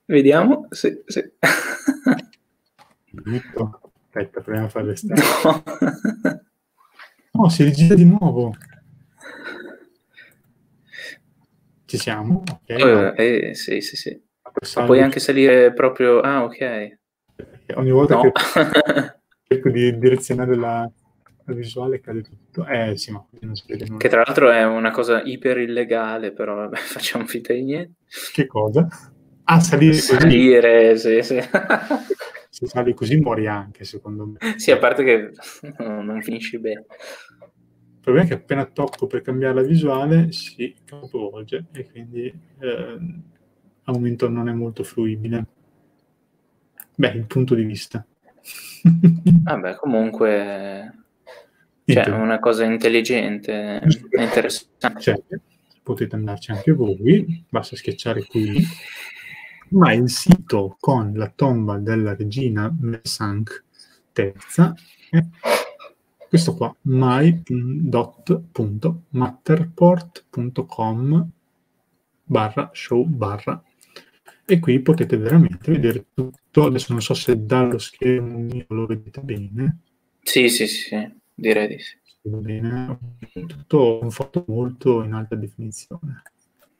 Vediamo. Sì, sì. Aspetta, proviamo a fare l'esterno. No. No, si rigira di nuovo. Ci siamo? Ok. Eh, eh, sì, sì, sì. Salvo- puoi anche salire proprio... Ah, ok. Ogni volta No. che cerco di direzionare la, la visuale cade tutto. Eh sì, ma così non si vede nulla. che tra l'altro è una cosa iper illegale, però vabbè, facciamo finta di niente. Che cosa? Ah, salire così. Salire, sì, sì. Se sali così muori anche, secondo me. Sì, a parte che no, non finisci bene. Il problema è che appena tocco per cambiare la visuale si capovolge e quindi eh, al momento non è molto fruibile. Beh, il punto di vista. Vabbè, comunque Cioè, una cosa intelligente, è interessante. Cioè, potete andarci anche voi, basta schiacciare qui, ma il sito con la tomba della regina Mesank terza è questo qua, my.matterport.com barra show barra e qui potete veramente vedere tutto, adesso non so se dallo schermo mio lo vedete bene. Sì, sì, sì, direi di sì. Bene. Tutto un foto molto in alta definizione.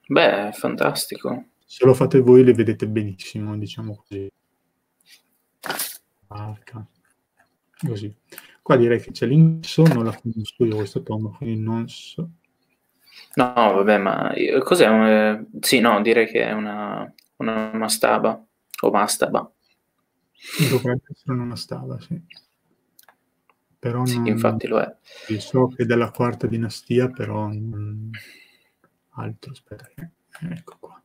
Beh, fantastico. Se lo fate voi le vedete benissimo, diciamo così. Marca. Così. Qua direi che c'è l'ingresso, non la conosco io questa tomba, quindi non so. No, vabbè, ma cos'è? Un... Sì, no, direi che è una, una mastaba o mastaba. Dovrebbe essere una mastaba, sì però sì, infatti lo è. So che è della quarta dinastia, però non... altro, aspetta, ecco qua.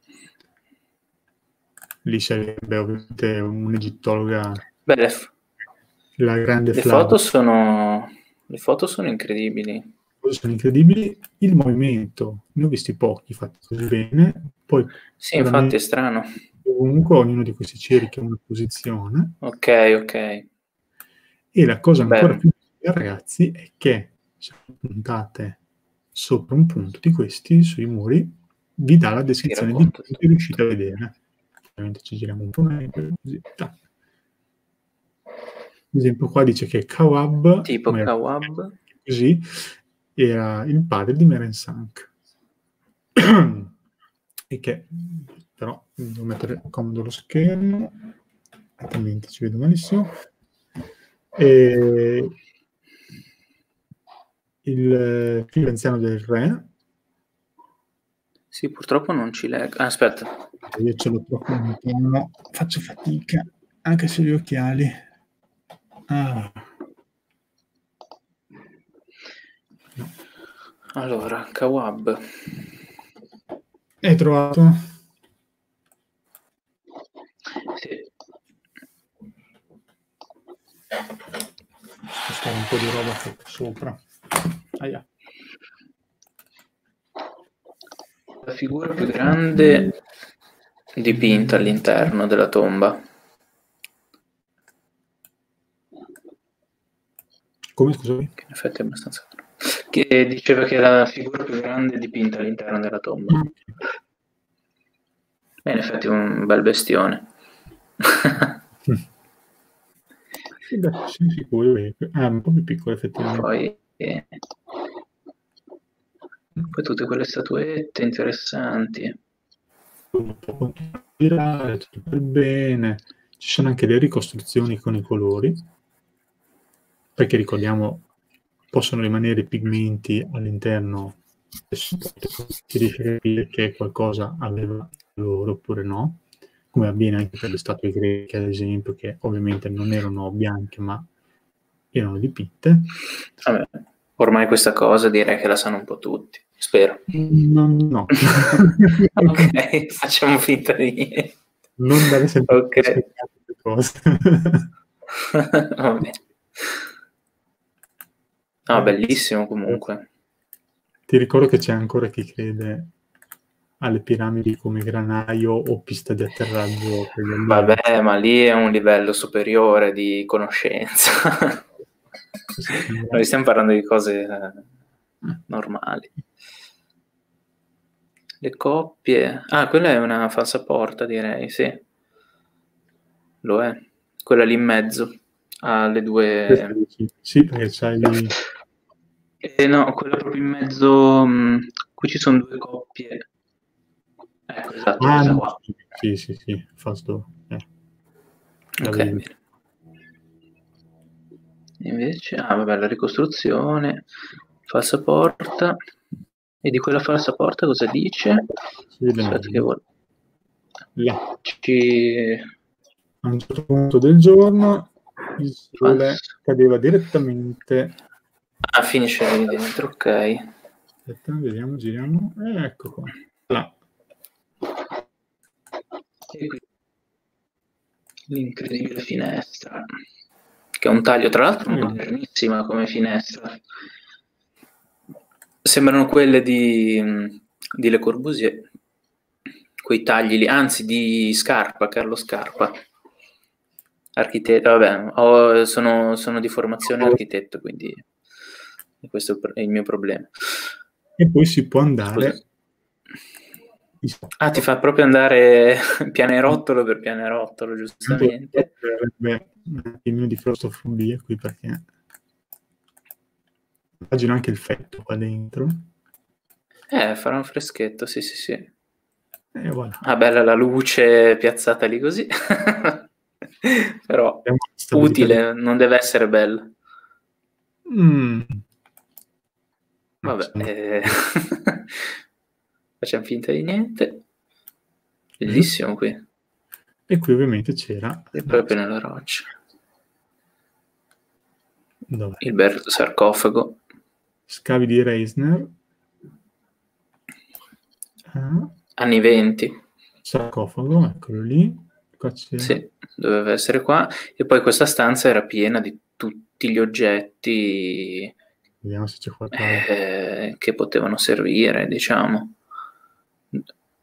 Lì sarebbe ovviamente un'egittologa. Beh, la grande le foto sono le foto sono incredibili. Sono incredibili. Il movimento, ne ho visti pochi fatti così bene. Poi, sì, infatti è strano. Comunque ognuno di questi ceri che ha una posizione. Ok, ok. E la cosa ancora Beh. più ragazzi è che se puntate sopra un punto di questi sui muri vi dà la descrizione di tutto che riuscite a vedere ovviamente ci giriamo un po' meglio così ad esempio qua dice che Kawab tipo Kawab così era il padre di Meren Sank e che però devo mettere comodo lo schermo altrimenti ci vedo malissimo e il figlio anziano del re. Sì, purtroppo non ci leggo. Ah, aspetta. Io ce l'ho troppo lontano, faccio fatica, anche se ho gli occhiali. Ah. Allora, Kawab. Hai trovato? Sì. Spostare un po' di roba sopra. Aia. La figura più grande dipinta all'interno della tomba. Come scusami? Che in effetti è abbastanza. Che diceva che è la figura più grande dipinta all'interno della tomba. Mm. E in effetti è un bel bestione. sì, beh, sì, sicuro. È ah, un po' più piccolo effettivamente. Poi e poi tutte quelle statuette interessanti. Girare tutto per bene. Ci sono anche le ricostruzioni con i colori, perché ricordiamo possono rimanere pigmenti all'interno si riesce a capire che qualcosa aveva loro oppure no, come avviene anche per le statue greche, ad esempio, che ovviamente non erano bianche ma erano dipinte. Vabbè, ormai questa cosa direi che la sanno un po' tutti, spero. No, no. ok, facciamo finta di niente. Non dare sempre ok. cose. Vabbè. No, bellissimo comunque. Ti ricordo che c'è ancora chi crede alle piramidi come granaio o pista di atterraggio. Vabbè, ma lì è un livello superiore di conoscenza. Noi stiamo parlando di cose eh, normali. Le coppie. Ah, quella è una falsa porta, direi, sì. Lo è. Quella lì in mezzo. Alle due... Sì, perché c'hai... Eh, no, quella proprio in mezzo... Mh, mm, qui ci sono due coppie. Ecco, esatto. Ah, no. Sì, sì, sì, falso. Eh. Ok, bene. Invece, ah vabbè, la ricostruzione, falsa porta. E di quella falsa porta cosa dice? Sì, Aspetta che vuole... Là. Ci... A un certo punto del giorno il sole falsa. cadeva direttamente... Ah, finisce lì dentro, ok. Aspetta, vediamo, giriamo. Eh, ecco qua. Là. L'incredibile finestra. che è un taglio, tra l'altro, modernissima come finestra. Sembrano quelle di, di Le Corbusier, quei tagli lì, anzi di Scarpa, Carlo Scarpa. Architetto, vabbè, ho, sono, sono, di formazione architetto, quindi questo è il mio problema. E poi si può andare Ah, ti fa proprio andare pianerottolo per pianerottolo, giustamente. Beh, il mio di Frost è qui perché immagino anche il fetto qua dentro. Eh, farà un freschetto, sì, sì, sì. E voilà. Ah, bella la luce piazzata lì così. Però utile, non deve essere bella. Mm. Vabbè, eh... facciamo finta di niente. Bellissimo qui. E qui ovviamente c'era... È proprio nella roccia. Dov'è? Il bel sarcofago. Scavi di Reisner. Ah. Anni 20. Sarcofago, eccolo lì. Qua sì, doveva essere qua. E poi questa stanza era piena di tutti gli oggetti Vediamo se c'è qualcosa. Eh, che potevano servire, diciamo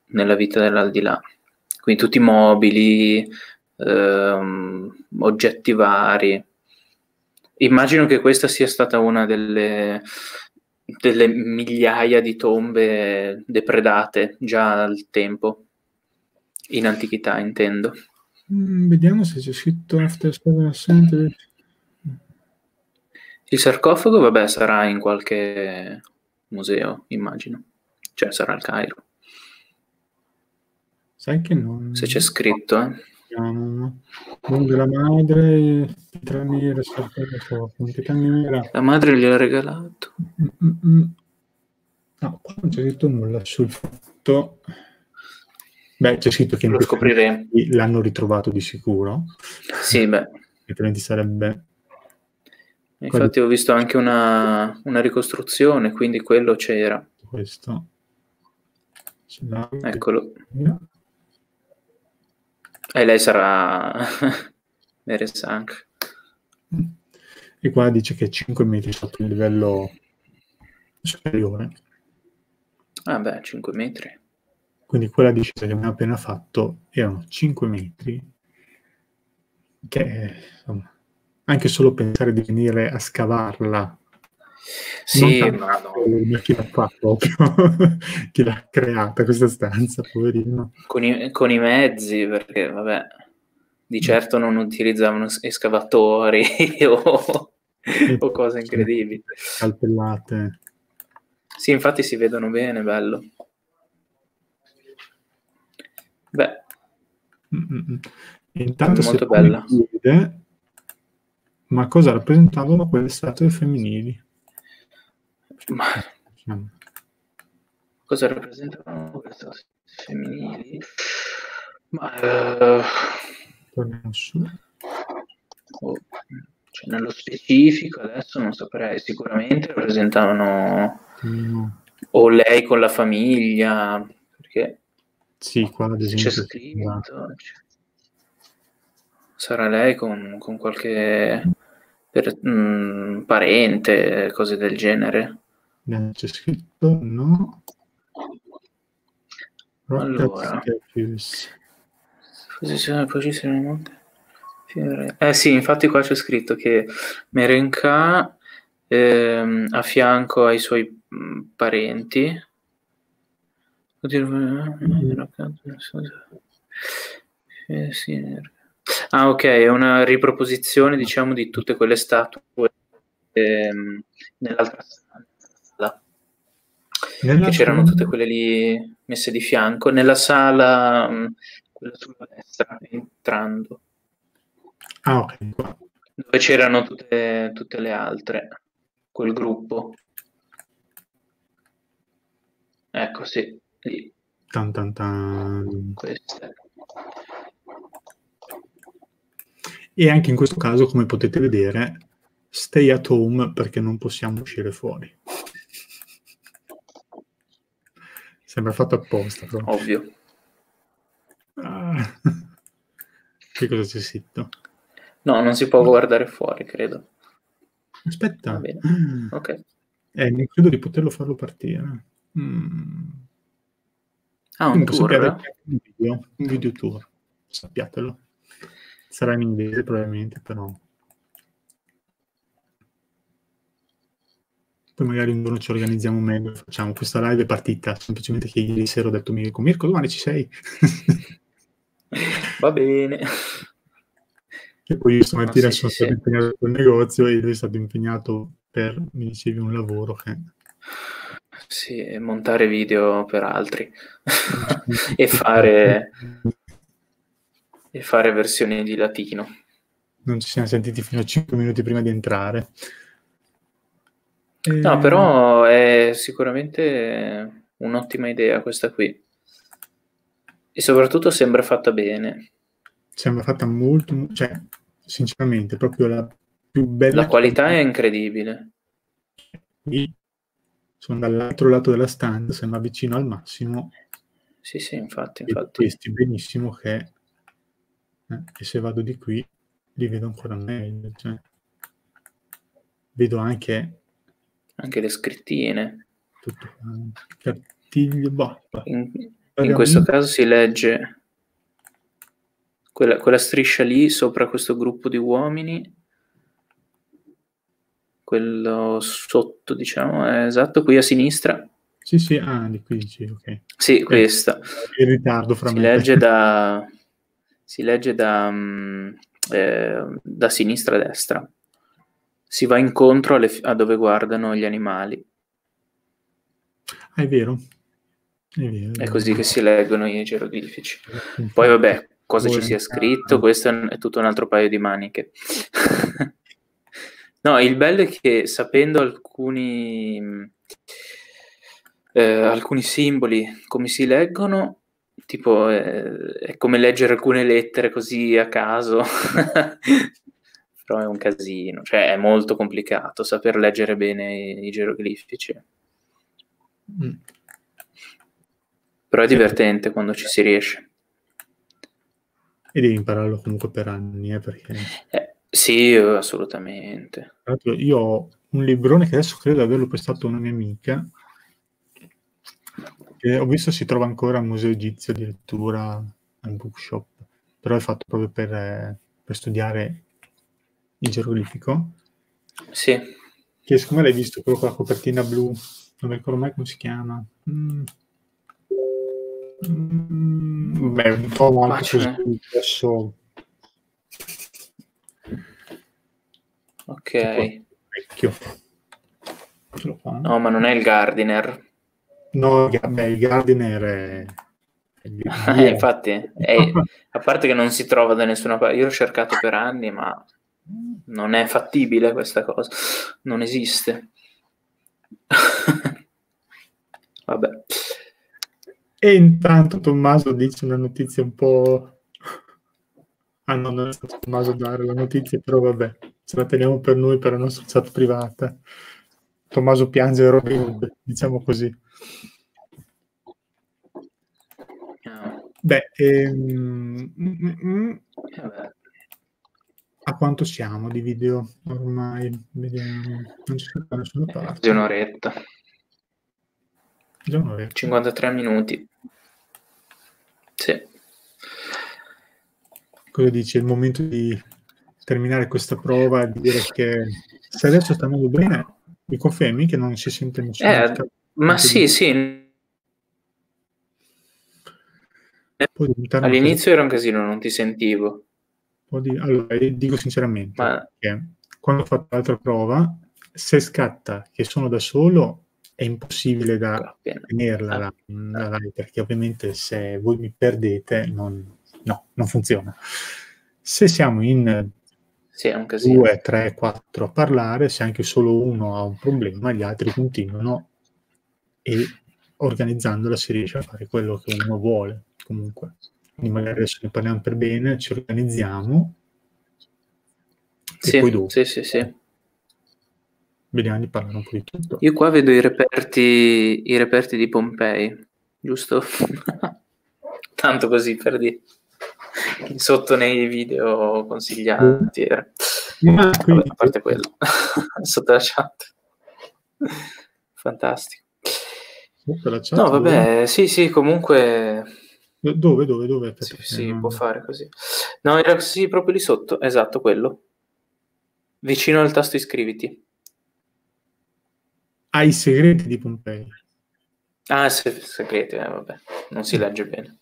nella vita dell'aldilà. Quindi tutti i mobili, ehm, oggetti vari. Immagino che questa sia stata una delle, delle migliaia di tombe depredate già al tempo, in antichità intendo. Mm, vediamo se c'è scritto After Seven Century. Il sarcofago, vabbè, sarà in qualche museo, immagino. Cioè, sarà al Cairo. Sai che non... Se c'è scritto, eh. Nome della madre, pietra nera. La madre gliel'ha regalato. Mm-mm. No, qua non c'è scritto nulla sul fatto... Beh, c'è scritto che Lo scopriremo. l'hanno ritrovato di sicuro. Sì, beh. Altrimenti sarebbe... Infatti ho visto anche una, una ricostruzione, quindi quello c'era. Questo. Eccolo. E lei sarà Meresank. E qua dice che è 5 metri sotto il livello superiore. Ah beh, 5 metri. Quindi quella discesa che abbiamo appena fatto erano 5 metri, che insomma, anche solo pensare di venire a scavarla sì, ma no. chi l'ha fatto chi l'ha creata questa stanza, poverino. Con i, con i mezzi, perché vabbè, di certo non utilizzavano escavatori o, o cose incredibili. Calpellate. Sì, infatti si vedono bene, bello. Beh. Mm-mm. Intanto molto bella. Chiede, ma cosa rappresentavano quelle statue femminili? Ma cosa rappresentano queste femminili? Ma uh, oh, cioè, nello specifico adesso non saprei, sicuramente rappresentavano mm. o lei con la famiglia, perché sì, qua ad esempio c'è scritto, cioè, sarà lei con, con qualche per, mh, mm, parente, cose del genere. C'è scritto no. Allora. Posizione precisa nel monte. Eh sì, infatti qua c'è scritto che Merenka ehm, a fianco ai suoi mm, parenti. Ah, ok, è una riproposizione, diciamo, di tutte quelle statue ehm, nell'altra nella che c'erano tutte quelle lì messe di fianco, nella sala, mm, quella sulla destra, entrando. Ah, ok. Dove c'erano tutte, tutte le altre, quel gruppo. Ecco, sì, lì. Tan, tan, tan. Queste. E anche in questo caso, come potete vedere, stay at home perché non possiamo uscire fuori. Sembra fatto apposta. Però. Ovvio. Ah. che cosa c'è scritto? No, non si può guardare fuori, credo. Aspetta. Mm. Ok. Eh, non credo di poterlo farlo partire. Mm. Ah, un sappiate tour? è un video, un video tour, sappiatelo. Sarà in inglese probabilmente, però. Poi magari un giorno ci organizziamo meglio, facciamo questa live è partita, semplicemente che ieri sera ho detto Mirko, Mirko domani ci sei? Va bene. e poi io stamattina Ah, sì, sono sì, stato sì. impegnato col negozio e lui è stato impegnato per, mi dicevi, un lavoro che... Sì, montare video per altri e fare e fare versioni di latino. Non ci siamo sentiti fino a 5 minuti prima di entrare. No, Eh, però è sicuramente un'ottima idea questa qui. E soprattutto sembra fatta bene. Sembra fatta molto, cioè, sinceramente, proprio la più bella... La qualità è incredibile. Sono dall'altro lato della stanza, sembra vicino al massimo. Sì, sì, infatti, infatti. questi benissimo che... eh, e se vado di qui, li vedo ancora meglio. Cioè, vedo anche Anche le scrittine. tutto il cartiglio. Boh. In, in questo caso si legge quella, quella striscia lì sopra questo gruppo di uomini. Quello sotto, diciamo, è esatto, qui a sinistra. Sì, sì, ah, di qui dici, ok. Sì, questa. In ritardo fra Si me. legge da, si legge da, mm, eh, da sinistra a destra. Si va incontro alle a dove guardano gli animali. Ah, è vero. È vero. È così che si leggono i geroglifici. Poi vabbè, cosa ci sia scritto, questo è è tutto un altro paio di maniche. no, il bello è che sapendo alcuni, eh, alcuni simboli, come si leggono, tipo eh, è come leggere alcune lettere così a caso, però è un casino, cioè è molto complicato saper leggere bene i, i geroglifici. Mm. Però è divertente quando ci si riesce. E devi impararlo comunque per anni, eh, perché... Eh, sì, assolutamente. Io ho un librone che adesso credo di averlo prestato a una mia amica, che ho visto si trova ancora al Museo Egizio di lettura, al bookshop, però è fatto proprio per, eh, per studiare il geroglifico, Sì, che secondo me l'hai visto, quello con la copertina blu, non mi ricordo mai come si chiama. Mm. Mm, beh, un po' anche così, adesso ok. vecchio. No, ma non è il Gardiner. No, beh, il Gardiner è... Eh, infatti, è- a parte che non si trova da nessuna parte, io l'ho cercato per anni, ma non è fattibile questa cosa, non esiste. Vabbè, E intanto Tommaso dice una notizia un po'... Ah no, non è stato Tommaso a dare la notizia, però vabbè, ce la teniamo per noi, per la nostra chat privata. Tommaso piange Robin Hood, diciamo così. Beh, ehm, mm, mm, mm, a quanto siamo di video ormai? Vediamo, non ci sono da nessuna parte. un'oretta, Già un'ora. 53 minuti. Sì, Cosa dici? È il momento di terminare questa prova e dire che se adesso sta andando bene, mi confermi che non si sente nessuno? Eh, ma sì, sì, diventare una all'inizio era un casino, non ti sentivo. di- Allora, dico sinceramente Ma- che quando ho fatto l'altra prova, se scatta che sono da solo, è impossibile da Appena. tenerla la, la live, perché ovviamente se voi mi perdete, non, no, non funziona. Se siamo in Sì. 2, 3, 4 a parlare, se anche solo uno ha un problema, gli altri continuano e organizzandola si riesce a fare quello che uno vuole comunque. Quindi magari adesso ne parliamo per bene, ci organizziamo Sì, poi dopo sì, sì, sì. vediamo di parlare un po' di tutto. Io qua vedo i reperti, i reperti di Pompei, giusto? Tanto così per dire. Sotto nei video consigliati era. Ma Vabbè, quindi, a parte quello, sotto la chat. Fantastico. chat, No, dove- vabbè, sì, sì, comunque Dove, dove, dove? Aspetta, sì, sì, non- può fare così. No, era sì, proprio lì sotto, esatto, quello. Vicino al tasto iscriviti. Ai segreti di Pompei. Ah, se- segreti, eh, vabbè, non si legge bene.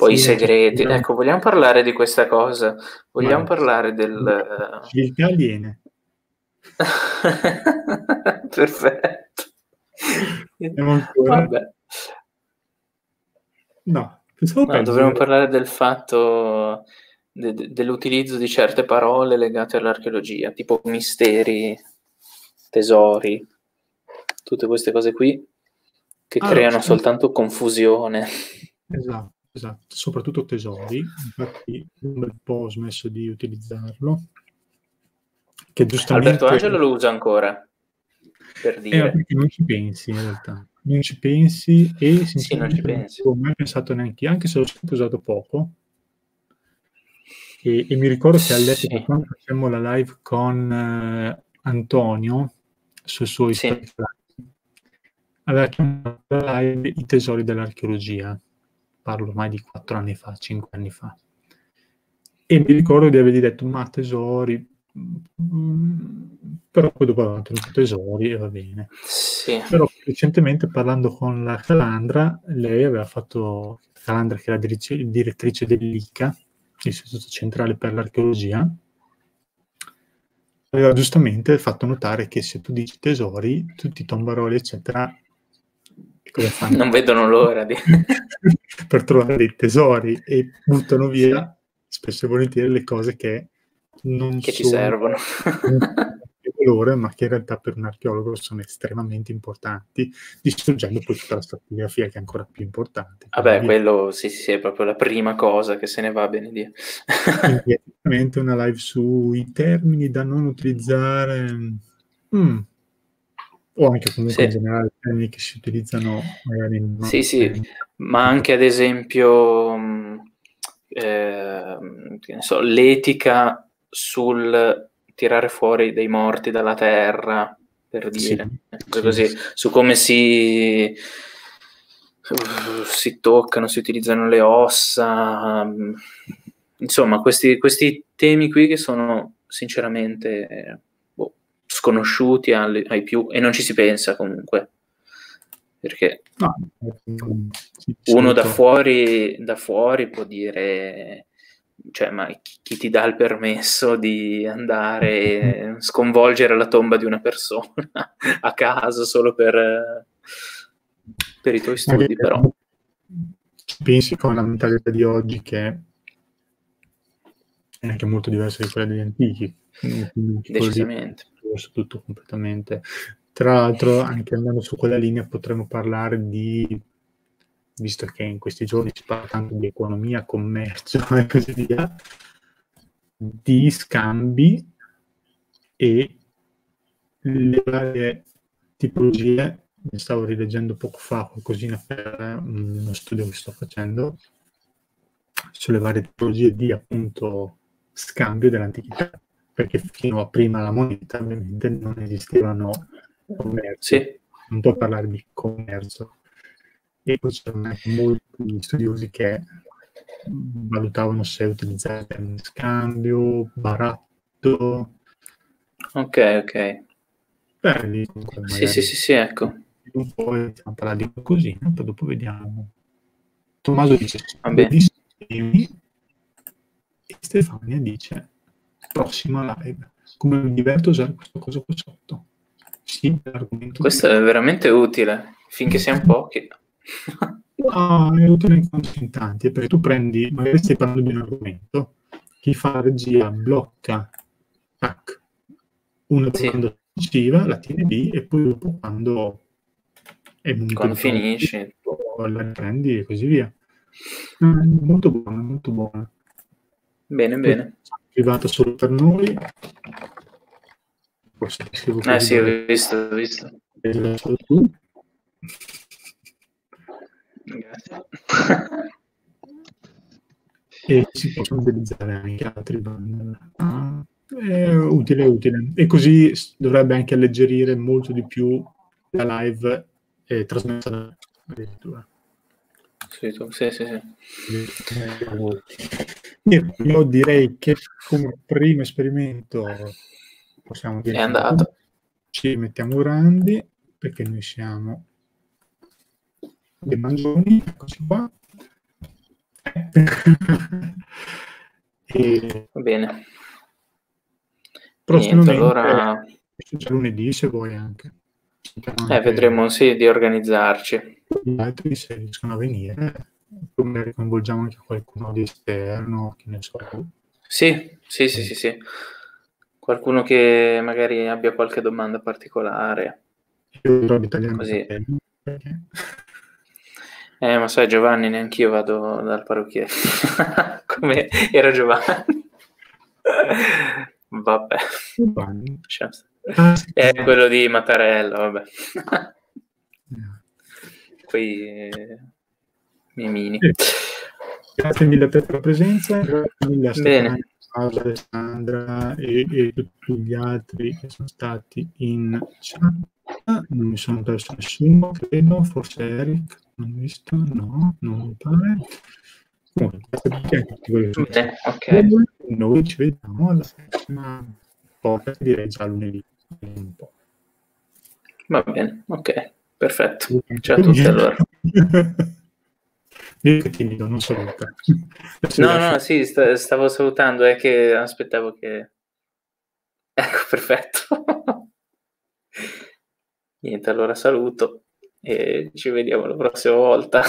Poi Sì, i segreti, no. ecco, vogliamo parlare di questa cosa? Vogliamo Vai. parlare del... Civiltà aliene. Perfetto. Abbiamo ancora... Vabbè. No, pensavo No, dovremmo parlare del fatto de- de- dell'utilizzo di certe parole legate all'archeologia, tipo misteri, tesori, tutte queste cose qui che Ah, creano sì. soltanto confusione. Esatto, esatto. Soprattutto tesori. Infatti un bel po' ho smesso di utilizzarlo. Che giustamente... Alberto Angelo lo usa ancora, per Eh, dire. perché non ci pensi in realtà. Non ci pensi e non ci pensi. non ho mai pensato neanche io, anche se l'ho sempre usato poco. E, e mi ricordo che all'epoca Sì. quando facemmo la live con eh, Antonio sul suo Sì. Live, aveva chiamato la live i tesori dell'archeologia. Parlo ormai di quattro anni fa, cinque anni fa. E mi ricordo di avergli detto, ma tesori, mm, però poi dopo avevano tenuto tesori e va bene. Sì. Però recentemente parlando con la Calandra, lei aveva fatto, Calandra che la direttrice, dell'ICA, l'Istituto Centrale per l'Archeologia, aveva giustamente fatto notare che se tu dici tesori, tutti i tombaroli, eccetera? Non vedono l'ora di... per trovare dei tesori e buttano via spesso e volentieri le cose che non che ci servono. di valore, ma che in realtà per un archeologo sono estremamente importanti, distruggendo poi tutta la stratigrafia che è ancora più importante. Vabbè, Quindi- quello sì, sì, è proprio la prima cosa che se ne va bene Dio. quindi una live sui termini da non utilizzare, mm, o anche comunque Sì. in generale termini che si utilizzano magari in Sì, sì, ma anche ad esempio ne so, l'etica sul tirare fuori dei morti dalla terra, per dire, sì, così, sì. su come si, si toccano, si utilizzano le ossa, insomma, questi, questi temi qui che sono sinceramente eh, sconosciuti alle- ai più e non ci si pensa comunque. Perché No, mm, uno da fuori, da fuori può dire, cioè, ma chi, chi ti dà il permesso di andare e sconvolgere la tomba di una persona a caso solo per, per i tuoi studi, però. pensi con la mentalità di oggi che è anche molto diversa di quella degli antichi. Lì Decisamente. È diverso tutto completamente. Tra l'altro, anche andando su quella linea, potremmo parlare di, visto che in questi giorni si parla tanto di economia, commercio e così via, di scambi e le varie tipologie. Mi stavo rileggendo poco fa qualcosina per uno studio che sto facendo sulle varie tipologie di appunto scambio dell'antichità, perché fino a prima la moneta ovviamente non esistevano commerci, Sì, non può parlare di commercio. E poi c'erano molti studiosi che valutavano se utilizzare il termine scambio, baratto, ok, ok. beh, Sì, sì, sì, sì, ecco. un po' iniziamo a parlare di qualcosina, poi dopo vediamo. Tommaso dice Vabbè. e Stefania dice prossima live. Come mi diverto a usare questa cosa qua sotto. Sì, l'argomento Questo è veramente utile, finché siamo pochi. No, è utile in quanto in tanti, perché tu prendi, magari stai parlando di un argomento, chi fa la regia blocca, tac, una domanda successiva, la tiene lì e poi dopo quando è momento Quando finisci. la riprendi e così via. Molto buona, molto buona. Bene, bene. Privata solo per noi. Forse ti scrivo Eh sì, ho visto, ho visto. tu. Grazie. e si possono utilizzare anche altri bundle. Ah, è utile, utile. E così dovrebbe anche alleggerire molto di più la live eh, trasmessa da addirittura. Sì, sì, sì, sì. Io direi che come primo esperimento possiamo dire è andato. Ci mettiamo grandi perché noi siamo dei mangioni, eccoci qua. e... Va bene. Niente, allora... lunedì se vuoi anche. Eh, vedremo sì di organizzarci. Gli altri se riescono a venire, magari coinvolgiamo anche qualcuno di esterno, che ne so. Sì, sì, sì, sì, sì. Qualcuno che magari abbia qualche domanda particolare. Io trovo italiano così. Eh, ma sai Giovanni, neanche io vado dal parrucchiere. Come era Giovanni. Vabbè. Giovanni. È quello di Mattarella, vabbè. Quei eh, miei Grazie mille per la presenza, grazie mille a Stefano, Alessandra e, e, tutti gli altri che sono stati in chat. Non mi sono perso nessuno, credo, forse Eric, non ho visto, no, non mi pare. Comunque, grazie a tutti voi. Okay. Noi ci vediamo alla prossima podcast, direi già lunedì. Un po'. Va bene, ok, perfetto. Ciao a tutti allora. Io che timido, non saluta. No, no, sì, st- stavo salutando, è che aspettavo che... Ecco, perfetto. Niente, allora saluto e ci vediamo la prossima volta.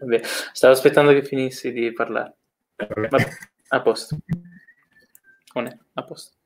Vabbè, stavo aspettando che finissi di parlare. Vabbè, a posto. A posto.